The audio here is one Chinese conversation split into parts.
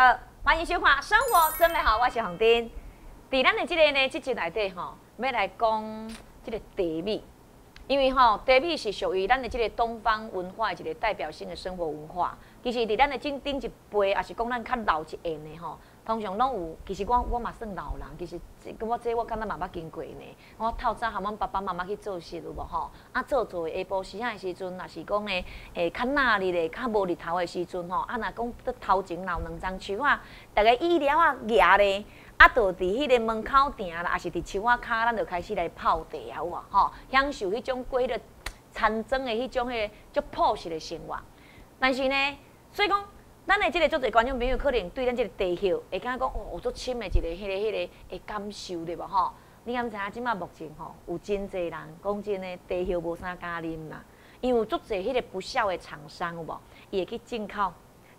好，欢迎收看《生活真美好》，我是红丁。在咱的这个呢，这集内底吼，要来讲这个茶米，因为吼茶米是属于咱的这个东方文化的一个代表性的生活文化。其实，在咱的正顶一辈，也是讲咱较老一辈的吼。通常拢有，其实我我嘛算老人，其实跟我这我敢若嘛捌经过呢。我透早含阮爸爸妈妈去做事有无吼？啊，做做下晡时啊的时阵，若是讲呢，诶，较热日的、较无日头的时阵吼，啊，若讲伫头前留两张树啊，逐个衣料啊夹咧，啊，就伫迄个门口埕啦，也是伫树仔骹，咱就开始来泡茶啊，有无吼？享受迄种过迄个餐庄的迄种迄个足朴实的生活。但是呢，所以讲。咱的即个足侪观众朋友可能对咱即个地球会感觉讲哦，足深的一个、迄个、迄个的感受对无吼？你敢知影即马目前吼有真济人讲真诶地球无啥敢啉啦，因为足侪迄个不孝的厂商有无？伊会去进口。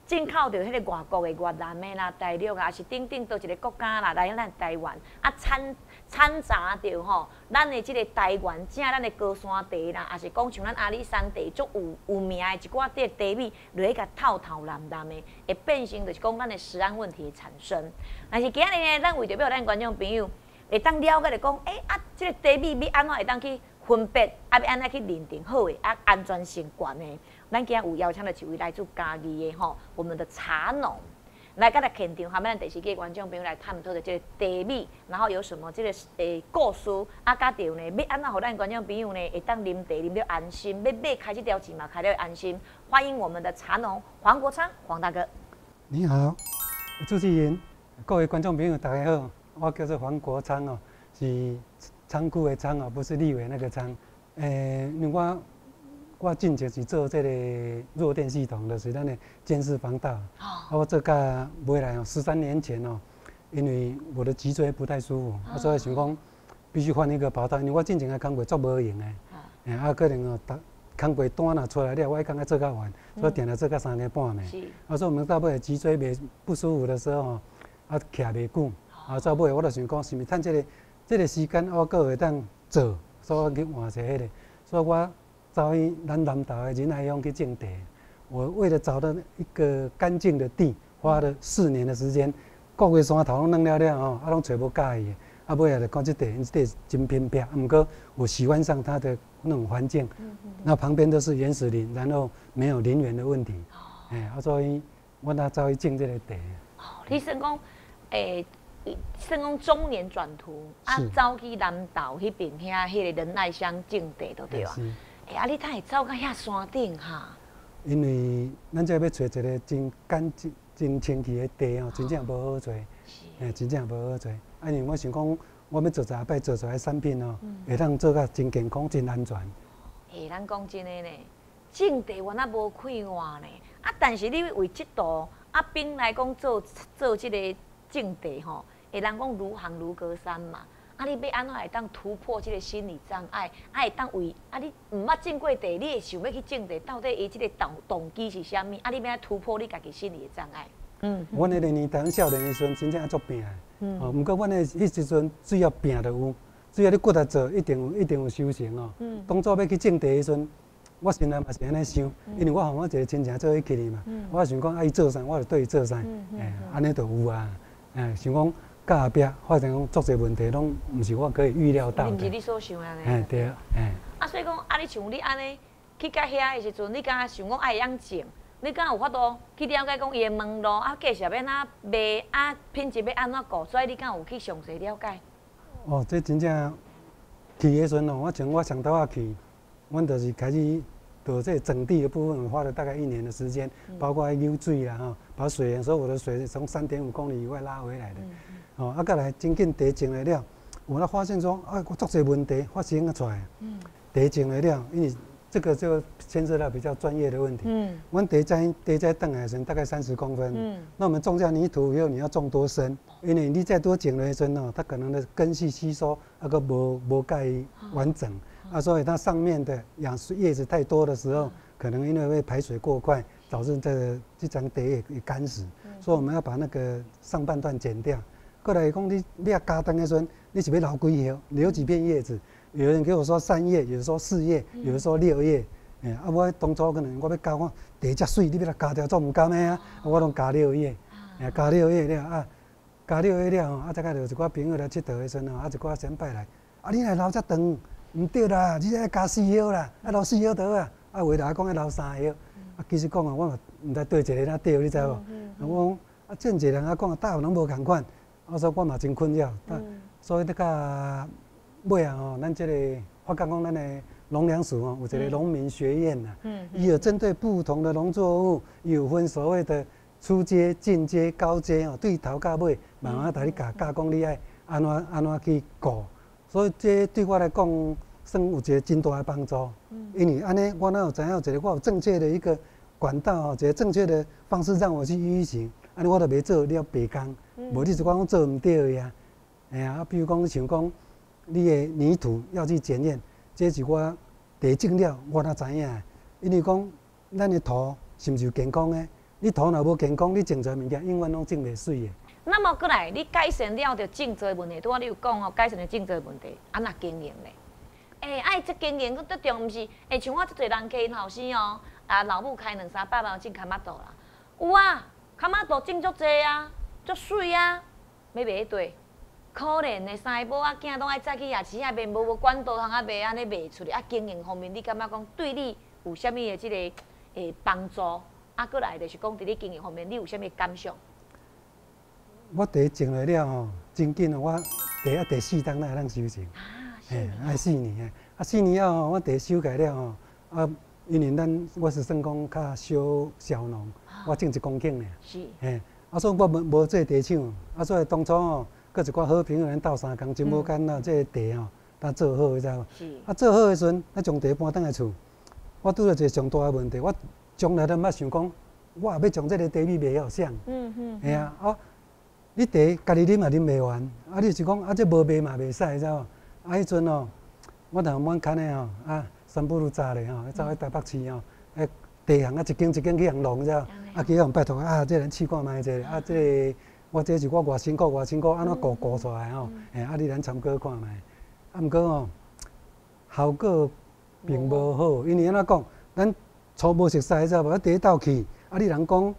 进口着迄个外国的越南的啦、大陆啊，还是顶顶倒一个国家啦，来咱台湾啊产掺杂着吼，咱的即个台湾正咱的高山茶啦，也是讲像咱阿里山茶足有有名的一寡啲茶米，落去甲透透蓝蓝的，会变成就是讲咱的食安问题的产生。但是今日呢，咱为着要咱观众朋友会当了解着讲，诶啊，即个茶米要安怎会当去分别，啊要安怎去认定好的，啊安全性悬的。咱今日有邀请到一位来自嘉义的吼，我们的茶农来甲咱现场，下面第四届观众朋友来探讨的这个茶米，然后有什么这个诶故事啊？加着呢，要安怎互咱观众朋友呢会当啉茶啉了安心，要买开这条钱嘛开了安心。欢迎我们的茶农黄国昌黄大哥。你好，朱继云，各位观众朋友大家好，我叫做黄国昌哦，是仓库的仓哦，不是立伟那个仓。诶，我。我进前是做这个弱电系统的，是咱的监视防盗。啊，我这个未来哦，十三年前哦，因为我的脊椎不太舒服，啊，所以想讲必须换一个跑道。因为我进前的工过做无用的，哎，啊，可能哦，工过单啊出来了，我一刚刚做到完，所以点了做到三个半呢。是。啊，所以我们大部分脊椎袂不舒服的时候哦，啊，徛袂久，啊，到尾我就想讲，是咪趁这个这个时间我个会当做，所以我去换一个迄个，所以我。找去咱南岛的仁爱乡去种地，我为了找到一个干净的地，花了四年的时间，各个山头拢弄了了哦，啊拢找无介意的，啊尾也就讲这地，这地真偏僻，毋过我喜欢上它的那种环境，那旁边都是原始林，然后没有林园的问题，哎，啊所以我那走去种这个地。哦，你算讲，诶，算讲中年转途，啊走去南岛迄边遐，迄个仁爱乡种地都对啊。啊！你太会走到遐山顶哈？因为咱这要找一个真干净、真清气的地哦，真正无好找。是。哎，真正无好找。啊，因为我想讲，我要做一摆做出来产品哦，会当做甲真健康、真安全。诶，咱讲真诶呢，种地原来无快活呢。啊，但是你为即道啊兵来讲做做即个种地吼，会当讲如行如隔山嘛。啊！你要安怎会当突破即个心理障碍？啊，会当为啊！你毋捌种过地，你会想要去种地，到底伊即个动动机是啥物？啊！你要突破你家己心理的障碍。嗯。阮迄个年代少年的时阵，真正爱做拼。嗯。哦，毋过阮的迄时阵只要病就有，只要你骨力做，一定有一定有修行哦。嗯。当初要去种地的时阵，我心内嘛是安尼想，因为我和我一个亲戚做一起哩嘛。嗯。我想讲，啊，伊做啥，我就对伊做啥。嗯嗯。哎，安尼就有啊。哎，想讲。到后壁发生讲足侪问题，拢毋是我可以预料到的。毋是你所想安尼。哎，对，哎。啊，所以讲，啊，你像你安尼去到遐的时阵，你敢想讲爱养种？你敢有法度去了解讲伊的门路啊，价钱要安怎卖啊，品质要安怎顾？所以你敢有去详细了解？哦，这真正去的时阵哦，我从我上头啊去，阮就是开始。做这整地的部分，花了大概一年的时间，包括流水啦，哈，把水源所有的水从三点五公里以外拉回来的。哦，啊，过来真紧地种的了，我来发现说，啊，我做些问题发生啊出来。嗯。地种的了，因为这个就牵涉到比较专业的问题。嗯。我地栽地栽邓海生大概三十公分。嗯。那我们种下泥土以后，你要种多深？因为你再多种来深哦，它可能的根系吸收那个无无盖完整。啊，所以它上面的养叶子太多的时候，可能因为会排水过快，导致这个这张地也也干死。所以我们要把那个上半段剪掉。过来讲，你你要加灯的时候，你是要留几叶？留几片叶子？有人给我说三叶，有人说四叶，有人说六叶。哎，啊，我当初可能我要加我地遮水，你要来加掉，做毋甘的啊，我拢加六叶，哎，加六叶了啊，加六叶了吼，啊，再加着一寡朋友来佚佗的时阵吼，啊，一寡先拜来，啊，你来留遮长，毋对啦，你爱加四叶啦，啊，留四叶倒啊，啊，话来讲爱留三叶，啊，其实讲啊，我嘛毋知对一个哪对，你知无？我讲啊，正一个人啊讲啊，大有拢无共款，啊，所以我嘛真困扰，所以那个尾啊吼，咱即个发觉讲咱的。农粮署吼，有一个农民学院呐，伊有针对不同的农作物，有分所谓的初阶、进阶、高阶哦，对头到尾慢慢带你教加工，你爱安怎安怎去过，所以这对我来讲算有一个真大的帮助。因为安尼，我哪有知影一个我有正确的一个管道哦，一个正确的方式让我去运行，安尼我都袂做了白工，无你是讲做毋对呀。哎呀，比如讲想讲，你的泥土要去检验。这是我地种了，我哪知影？因为讲咱的土是毋是健康的？你土若无健康，你种出物件永远拢种袂水的。那么过来，你改善了着种植问题，拄仔你有讲哦，改善了种植问题，安那经营咧？哎，爱这经营，佫得重毋是？哎，像我这侪人家因后生哦，啊，老母开两三百万种卡马豆啦，有啊，卡马豆种足济啊，足水啊，要卖对。可怜的三个某仔囝拢爱早起夜市啊卖，无无管道通啊卖，安尼卖出去。啊，经营方面，你感觉讲对你有啥物的即个诶帮助？啊，过来就是讲伫你经营方面，你有啥物感想？我第一种来了吼，真紧哦！我第一第四档才通收成，哎，爱四年诶。啊，四年后吼，我第收改了吼，啊，因为咱我是算讲较小小农，我种一公顷尔，是，嘿，啊，所以我无无做地厂，啊，所以当初吼。搁一寡好朋友咱斗相共，真无干呐！这个地吼，咱做好，你知无？是。啊，做好的时阵，咱将地搬倒来厝。我拄着一个上大的问题，我从来都毋捌想讲，我也要将即个地米卖了啥？嗯嗯。系啊，哦，你茶家己啉也啉袂完，啊，你是讲啊，这无卖嘛袂使，知无？啊，迄阵哦，我同阮牵的吼，啊，三不如早咧吼，走去台北市吼，迄茶行啊，一间一间去人弄，知无？啊，去互拜托啊，这人试看卖者，啊，这。我这是我偌辛苦，偌辛苦，安怎顾顾出来吼？哎，啊，你咱参考看觅。啊，毋过吼，效果并无好，因为安怎讲，咱初无熟悉，知无？啊，第一道去，啊，你人讲，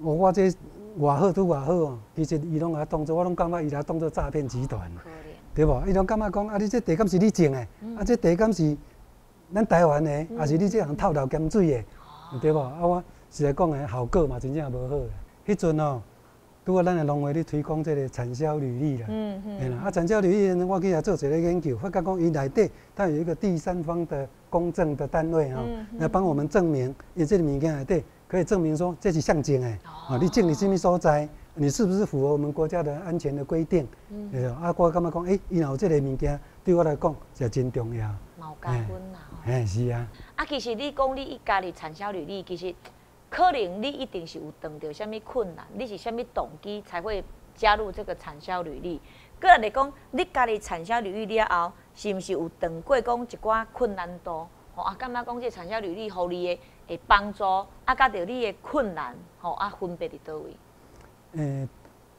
我我这偌好拄外好哦，其实伊拢甲当做，我拢感觉伊来当做诈骗集团，对无？伊拢感觉讲，啊，你这地敢是你种的？啊，这地敢是咱台湾的？啊，是你这样透漏咸水的？对无？啊，我实在讲诶，效果嘛，真正无好。迄阵哦。拄啊，咱的农会咧推广这个产销履历啦，嗯嗯，啊，产销履历呢，我去遐做一个研究，发觉讲伊内底它有一个第三方的公证的单位哦，来帮我们证明，伊这个物件内底可以证明说这是象征诶，啊，你进你什么所在，你是不是符合我们国家的安全的规定？嗯，啊，我感觉讲，诶，伊有这个物件，对我来讲就真重要。毛加分啦，哎，是啊。啊，其实你讲你一家的产销履历，其实。可能你一定是有遇到什么困难，你是什么动机才会加入这个产销履历？个人来讲，你家己产销履历了后，是毋是有遇过讲一寡困难度？吼啊，感觉讲这产销履历互你的会帮助，啊，甲着你的困难，吼啊，分别伫倒位？诶，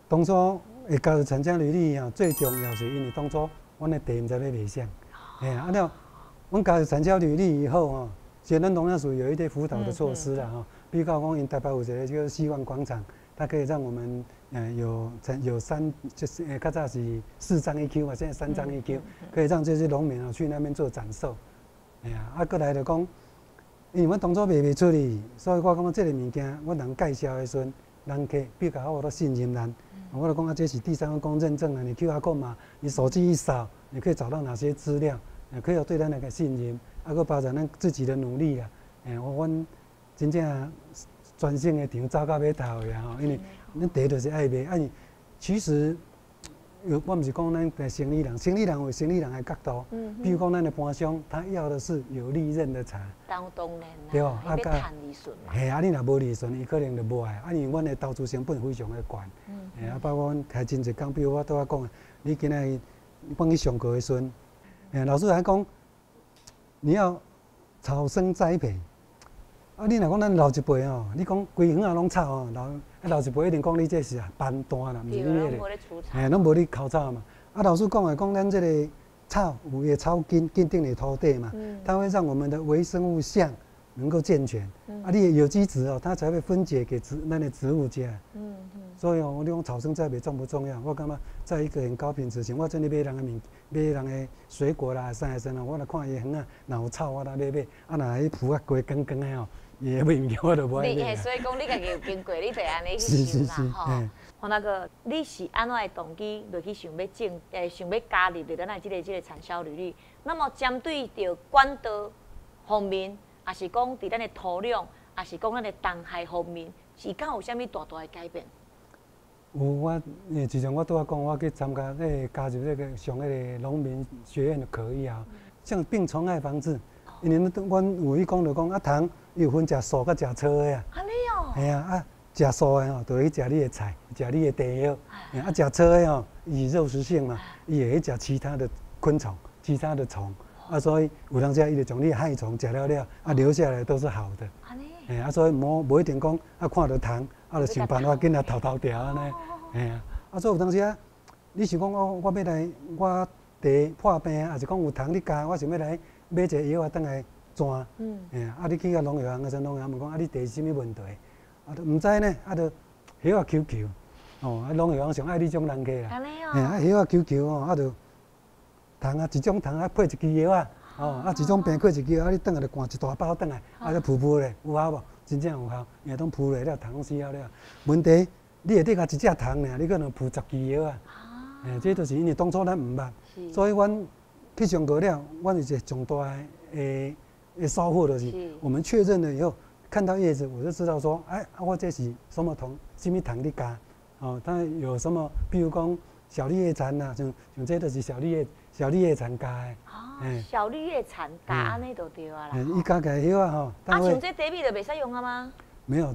当初会加入产销履历啊，最重要是因为当初阮的地毋知要卖啥，哎，啊了，阮加入产销履历以后吼，现在农业署有一些辅导的措施啦，吼。比如讲，因台北有一个叫希望广场，它可以让我们呃有有三就是呃，较早是四张一 Q 嘛，现在三张一 Q，可以让这些农民啊去那边做展售。哎呀，啊过来就讲，因为我当初卖袂出去，所以我感觉这个物件我人介绍的时阵，人客比较好都信任人。我就讲啊，这是第三方公认证啊，你 QR code 嘛，你手机一扫，你可以找到哪些资料，也可以有对咱那个信任，啊个包括咱自己的努力啊，哎，我阮。真正专心的场走到尾头的吼，因为恁地就是爱卖，啊，其实有我毋是讲咱的生意人，生意人有生意人的角度，嗯，比如讲咱的盘商，他要的是有利润的茶，当当然对哦，啊个，系啊，你若无利润，伊可能就无爱，啊，因为阮的投资成本非常的悬，嗯，啊，包括阮开真济工，比如我拄仔讲的，你今日帮去上课的时阵，诶，老师还讲，你要草生栽培。啊，你若讲咱老一辈哦，你讲规园啊拢草哦，老啊老一辈一定讲你这是啊斑单啦，毋是你个，哎，拢无你口草嘛。啊，老师讲诶，讲咱即个草有诶草根根定的土地嘛，它会让我们的微生物相能够健全，啊，你的有机质哦，它才会分解给植咱的植物食。嗯嗯。所以哦，我讲草生栽培重不重要？我感觉在一个很高品质型，我真的买人的物，买人的水果啦，啥啥啦，我来看伊园啊，若有草我来买买，啊，若迄蒲啊过光光诶哦，伊买物件我都不爱买。所以讲你家己有经过，你就安尼去 想啦吼。好，那个你是安怎的动机落去想要进，诶，想要加入的咱来即个即个产销履历？那么针对着管道方面。也是讲伫咱的土壤，也是讲咱的东海方面，是敢有啥物大大的改变？有我，诶，自从我拄啊讲，我去参加那个加入那个上迄个农民学院就可以啊。像病虫害防治，因为阮有伊讲着讲啊，糖有分食素甲食草的啊。安尼哦。系啊，啊，食素的吼，就去食你的菜，食你的地药；啊，食草的吼，以肉食性嘛，伊会去食其他的昆虫、其他的虫。啊，所以有当时伊就从你害虫食了了，啊，留下来都是好的。安尼。哎，啊，所以无无一定讲啊，看到虫，啊，就想办法紧啊逃逃掉安尼。哎呀，啊，所以有当时啊，你想讲我我要来我地破病，还是讲有虫你加，我想要来买一个药啊，等来转。嗯。哎，啊，你去个农药行，啊，像农药问讲啊，你地什么问题？啊，都毋知呢，啊，都叶啊求求。哦，啊，农药行上爱你种人客啦。安尼哦。哎，啊，叶啊求求哦，啊，都。糖啊，一种糖啊配一支药啊，哦，啊一种病配一支药，啊你等下就灌一大包等来，啊就噗噗咧，有效无？真正有效，也拢噗咧了，糖死了了。问题，你下底甲一只糖呢，你可能噗十支药啊。哎，这都是因为当初咱毋捌，所以阮去上过了，阮一个重大诶诶收获就是，我们确认了以后，看到叶子我就知道说，哎，我这是什么糖，什么糖的加，哦，它有什么，比如讲小绿叶蝉呐，像像这都是小绿叶。小绿叶蝉加的，哦，小绿叶蝉加安尼就对啊啦。伊加起来许啊吼。啊，像这茶米就袂使用啊吗？没有，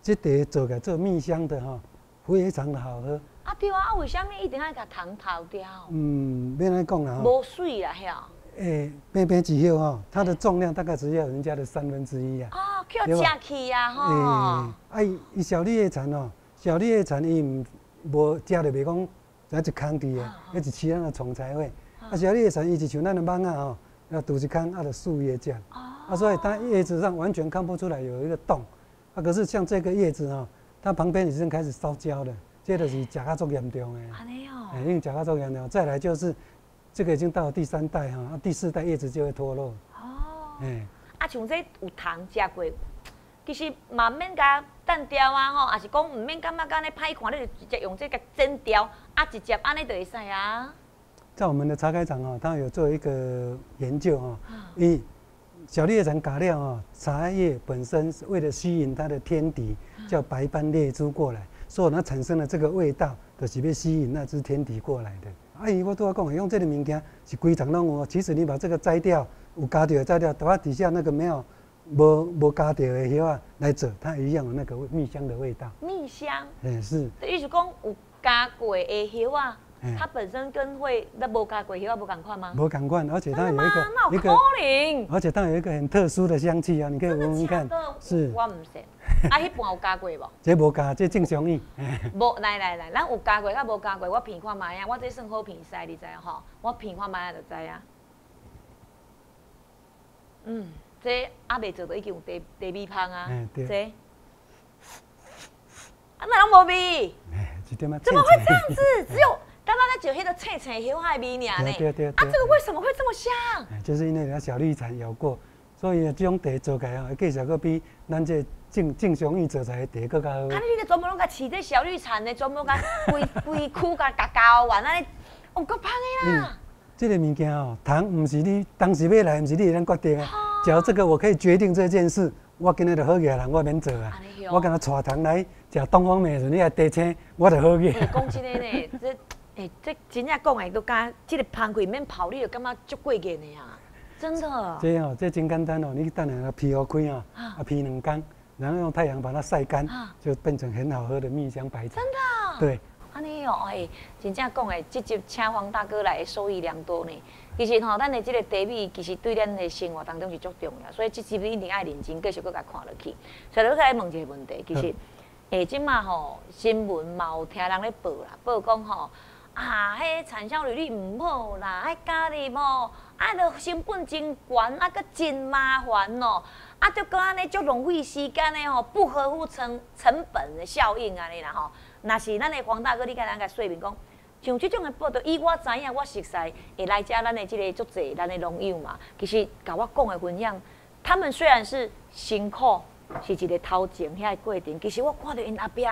这茶做个做蜜香的哈，非常的好喝。啊对啊，啊为什么一定要甲糖掏掉？嗯，免安讲啦吼。无水啊，遐。诶，平平几叶哦，它的重量大概只有人家的三分之一啊。哦，叫食去呀吼。诶，啊，小绿叶蝉哦，小绿叶蝉伊唔无食着袂讲。那一空地的，那是其他的虫才会。啊，小绿叶蝉伊是像咱的蚊啊吼，要堵一空，啊，的树叶这样。啊，所以它叶子上完全看不出来有一个洞。啊，可是像这个叶子哈，它旁边已经开始烧焦了，这就是食较足严重的。啊，没有。哎，因为甲壳作严重，再来就是这个已经到了第三代哈，啊，第四代叶子就会脱落。哦。哎。啊，像这有糖食过。其实嘛免甲单雕啊吼，也是讲毋免感觉安尼歹看，你就直接用这个针掉，啊直接安尼就会使啊。在我们的茶开厂哦，他有做一个研究哦，一小绿叶蝉嘎料哦，茶叶本身是为了吸引它的天敌叫白斑猎蛛过来，所以它产生了这个味道，就是要吸引那只天敌过来的。阿姨，我都要讲，用这个物件是规常拢有，其实你把这个摘掉，有加掉摘掉，头底下那个没有。无无加掉的叶啊来做，它一样有那个蜜香的味道。蜜香，嗯是。意思讲有加过的叶啊，它本身跟会那无加过叶啊不共款吗？无共款，而且它有一个一个，而且它有一个很特殊的香气啊，你可以闻闻看。是。我唔信。啊，迄半有加过无？这无加，这正常意。无来来来，咱有加过，较无加过，我品看卖啊，我这算好品势，你知吼？我品看卖就知啊。嗯。这阿未做到已经有茶茶米香啊！这啊，哪拢无味？怎么会这样子？只有刚刚在嚼迄个脆脆香海味呢？对对对。啊，这个为什么会这么香？就是因为人小绿蚕咬过，所以这种茶做起来会继续个比咱这正正常伊做出来茶更加好。啊，你个专门拢甲饲这小绿蚕的，专门甲 规规区甲甲教完，安尼哦够香的啦！这个物件哦，糖唔是你当时要来，唔是你能决定的。只要这个我可以决定这件事，我今日就好起人，我免做啊。我跟他带糖来食东方美食，你来提醒，我就好起。讲真的呢，这诶，这真正讲诶都讲，即个香气免泡，你就感觉足过瘾的呀，真的。这哦，这真简单哦，你等下皮好开啊，啊皮两干，然后用太阳把它晒干，就变成很好喝的蜜香白茶。真的。对。安尼哦，哎，真正讲诶，这集请黄大哥来，受益良多呢。其实吼，咱的这个茶米，其实对咱的生活当中是足重要，所以这集你一定爱认真继续搁甲看落去。所以，我来问一个问题，其实，诶，即马吼新闻嘛有听人咧报啦，报讲吼啊，迄产销率你毋好啦，迄加入吼，啊，着成本真悬，啊，搁真麻烦哦。啊，就讲安尼足浪费时间的吼，不合乎成成本的效应安尼啦吼。若是咱的黄大哥，你甲咱甲说明讲，像即种的报道，以我知影，我熟悉会来遮咱的即个足济咱的农友嘛，其实甲我讲的分享，他们虽然是辛苦，是一个头前遐过程，其实我看到因后壁，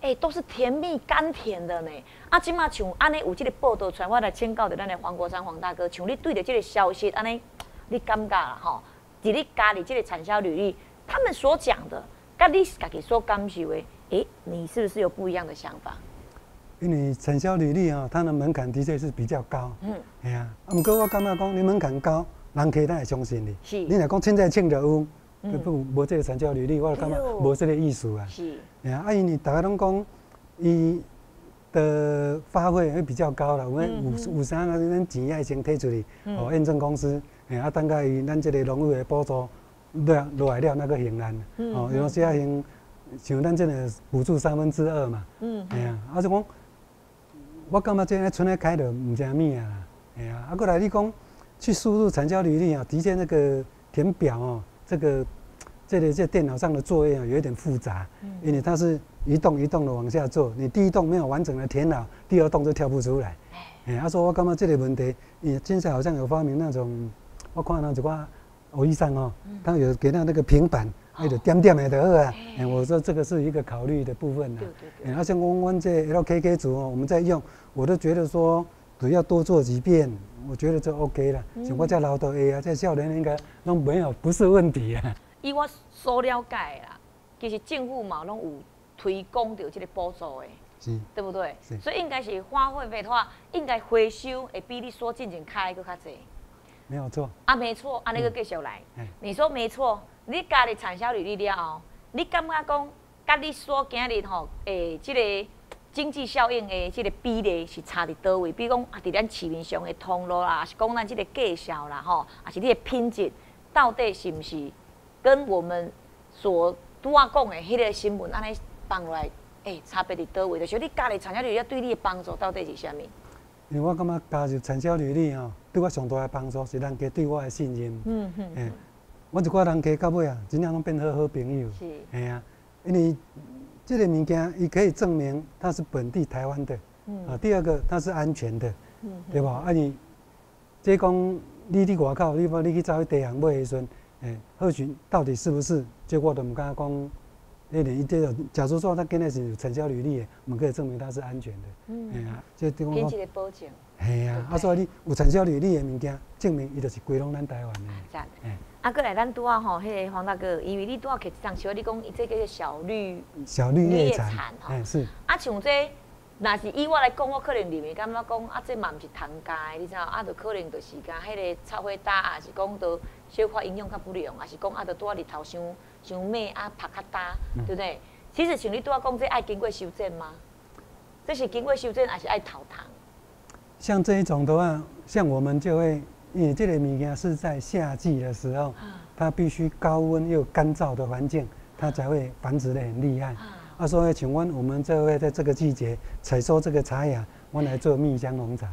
哎，都是甜蜜甘甜的呢。啊，即马像安尼有即个报道出来，我来请教着咱的黄国山黄大哥，像你对着即个消息安尼，你感觉啦吼？伫你家里这个产销履历，他们所讲的，跟你家己所感受的，哎，你是不是有不一样的想法？因为产销履历啊，它的门槛的确是比较高。嗯，系啊。啊，不过我感觉讲，你门槛高，人可以当会相信你。是。你若讲凊彩请就有，不无这个产销履历，我感觉无这个意思啊。是。系啊，啊，因为大家拢讲，伊的花费会比较高了。我们五五三啊，咱钱爱先摕出去，哦，验证公司。哎，啊，等下伊咱即个农务的补助落落来了，那个行难，哦，有时啊行，像咱即个补助三分之二嘛，嗯，哎呀，啊，就讲，我感觉即个村里开的唔正物啊，哎呀，啊，过来你讲去输入产销履历啊，的确那个填表哦，这个这里在电脑上的作业啊，有一点复杂，因为它是一栋一栋的往下做，你第一栋没有完整的填好，第二栋就跳不出来，哎，他说我感觉这个问题，也现在好像有发明那种。我看到一寡我医生哦，他有给他那个平板，还有点点的得好啊。哎，我说这个是一个考虑的部分呐。对对对。哎，像我们这 LKK 组哦，我们在用，我都觉得说只要多做几遍，我觉得就 OK 了。像我在老豆 A 啊，这少年应该都没有不是问题啊。以我所了解啦，其实政府嘛拢有推广到这个补助的，是，对不对？所以应该是花费费的话，应该回收会比你所进前开搁较济。没有错啊，没错，啊，那个继续来。你说没错，你家里产销履历了后，你感觉讲，甲你所今日吼，诶，这个经济效应的这个比例是差伫倒位？比如讲，啊，伫咱市面上的通路啦，是讲咱这个介绍啦，吼，啊，是你的品质，到底是毋是跟我们所拄啊讲的迄个新闻安尼放落来，诶，差别伫倒位？就是你家里产销履历对你的帮助到底是啥物？因为我感觉加入产销履历吼。对我上大的帮助是人家对我的信任。嗯嗯。哎，我一寡人家到尾啊，真正拢变好好朋友。是。哎呀，因为这个物件，伊可以证明它是本地台湾的。嗯。啊，第二个它是安全的。嗯。对吧？啊，你即讲你伫外口，你无你去找去地行买的时阵，哎，或许到底是不是？结果都唔敢讲。那你这个，假如说他跟那是成交履历，我们可以证明它是安全的。嗯。哎呀，这地方。编辑的保证。系啊，啊所以你有产销履历的物件，证明伊就是归拢咱台湾的。赞。啊，过来咱拄啊吼，迄个黄大哥，因为你拄啊去上学，你讲伊这个小绿小绿叶蝉，哎是。啊像这，若是以我来讲，我可能认为感觉讲啊，这嘛毋是糖加你知道？啊，就可能就是讲迄个插花搭，啊是讲都小可营养较不良，啊是讲啊，就拄啊日头伤伤美啊，拍较大，对不对？其实像你拄啊讲，这爱经过修正吗？这是经过修正，还是爱淘汰？像这一种的话，像我们就会，因为这个米啊是在夏季的时候，它必须高温又干燥的环境，它才会繁殖的很厉害。啊，所以请问我们这位在这个季节采收这个茶叶，我来做蜜香红茶。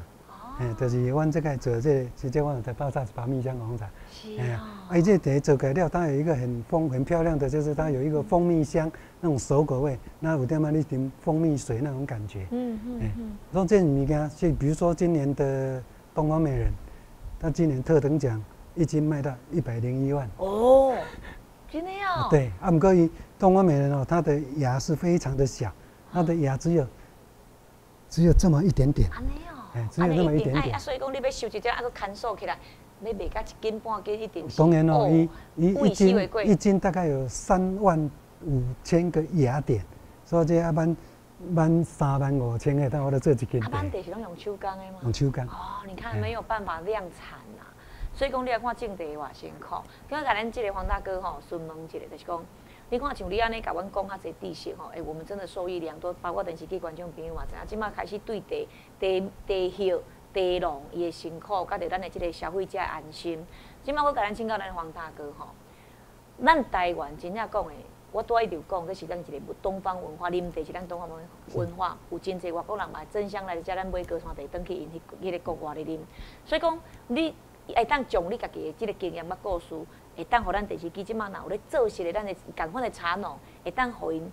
哎，就是阮这个做这直接我在爆炸把蜜香红茶。是啊。哎，这茶做改料，它有一个很丰很漂亮的，就是它有一个蜂蜜香，那种熟果味，那有点嘛你点蜂蜜水那种感觉。嗯嗯嗯。说这你看，就比如说今年的东方美人，它今年特等奖一斤卖到一百零一万。哦，真的哦。对，啊，不过伊东方美人哦，它的牙是非常的小，它的牙只有只有这么一点点。哎，只有那么一点点。啊，所以讲你要收一只，啊，个看数起来，要卖到一斤半斤一定是。当然哦，一一一斤一斤大概有三万五千个芽点，所以这阿般般三万五千个，但我都做一斤。啊，班地是拢用手工的吗？用手工。哦，你看没有办法量产呐，所以讲你来看种地偌辛苦。今日甲咱这个黄大哥吼，询问一下，就是讲。你看，像你安尼甲阮讲较侪知识吼，哎，我们真的受益良多，包括电视机观众朋友嘛，知影，即马开始对地、地、地形、地农伊的辛苦，甲着咱的即个消费者安心。即马我甲咱请教咱黄大哥吼，咱台湾真正讲的，我拄一直讲，这是咱一个东方文化，啉茶是咱东方文文化，有真侪外国人嘛争相来遮咱买高山地，登去因迄迄个国外咧啉。所以讲，你会当将你家己的即个经验、捌故事。会当互咱电视机即马若有咧做实的咱的共款的茶农，会当互因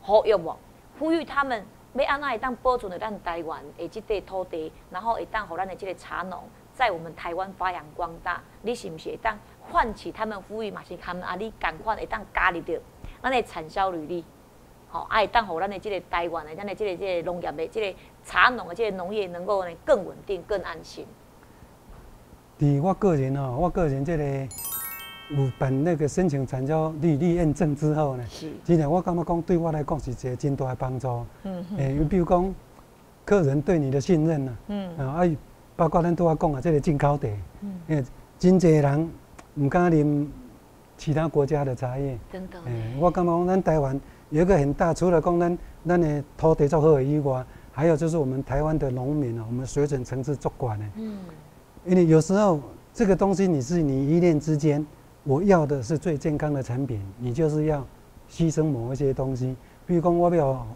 呼吁无？呼吁他们要安怎会当保存着咱台湾的即块土地，然后会当互咱的即个茶农在我们台湾发扬光大。你是毋是会当唤起他们呼吁嘛？是他们啊，你共款会当加入着咱的产销履历，吼，啊会当互咱的即个台湾的咱的即个即个农业的即个茶农的即个农业能够呢更稳定、更安心。伫我个人哦，我个人这个有办那个申请产销履历验证之后呢，是，真的我感觉讲对我来讲是一个真大的帮助。嗯诶，比如讲客人对你的信任呐，嗯啊，啊，包括咱拄仔讲啊，这个进口茶，嗯，因为真侪人唔敢啉其他国家的茶叶。真的，诶，我感觉讲咱台湾有一个很大，除了讲咱咱的土地足好的以外，还有就是我们台湾的农民啊，我们水准层次足高的。嗯因为有时候这个东西你是你一念之间，我要的是最健康的产品，你就是要牺牲某一些东西。比如讲，我要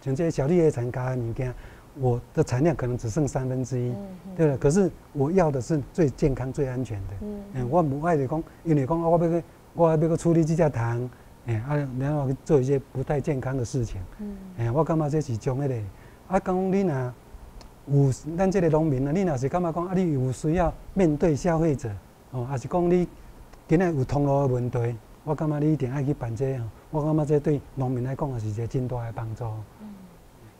像这些小绿叶产加的物件，我的产量可能只剩三分之一，对不对了。可是我要的是最健康、最安全的。嗯嗯，我不爱就讲，因为讲啊我要去，我要去处理这只糖，哎啊，然后去做一些不太健康的事情。嗯哎，我感觉这是种迄个，啊，讲你若有咱这个农民啊，你若是感觉讲啊，你有需要面对消费者，哦，还是讲你今仔有通路的问题，我感觉你一定爱去办这个，我感觉这对农民来讲也是一个真大的帮助。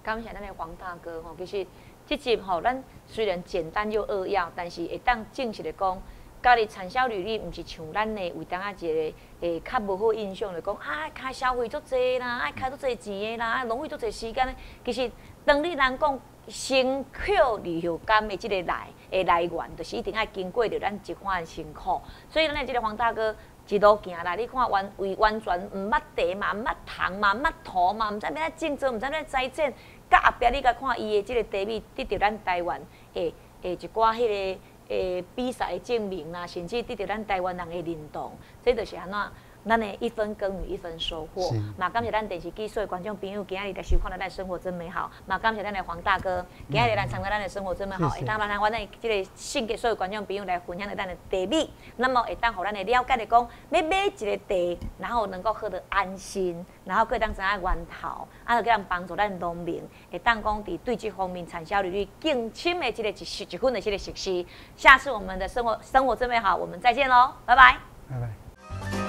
感谢咱的黄大哥吼，其实这集吼，咱虽然简单又扼要，但是会当正式的讲，家己产销履历，毋是像咱的为当啊一个诶较无好印象的讲，啊开消费足济啦，啊开足济钱的啦，啊浪费足济时间的。其实当你人讲辛苦旅游感的即个来的来源，就是一定爱经过着咱一番辛苦。所以咱的即个黄大哥。一路行来，你看完为完全毋捌茶嘛，毋捌糖嘛，毋捌土嘛，毋知要怎种植，毋知要栽种。甲后壁你甲看伊的即个茶米，得到咱台湾诶诶一寡迄个诶比赛诶证明啦，甚至得到咱台湾人诶认同，这就是安怎？咱的一分耕耘一分收获是。嘛，感谢咱电视机所有观众朋友，今日来收看咱的生活真美好。嘛，感谢咱的黄大哥，今日来参加咱的生活真美好，会当让咱的即个性格所有观众朋友来分享咱的地米，那么会当互咱的了解的讲，要买一个地，然后能够喝得安心，然后可当怎样源头，啊，就可以帮助咱农民，会当讲伫对这方面产销率率更深的这个一一分的这个熟悉。下次我们的生活生活真美好，我们再见喽，拜拜。拜拜。